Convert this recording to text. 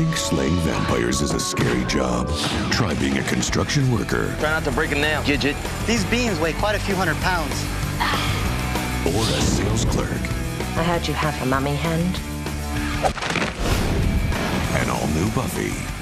Think slaying vampires is a scary job? Try being a construction worker Try not to break a nail, Gidget. These beams weigh quite a few hundred pounds. or a sales clerk. I heard you have a mummy hand. An all new Buffy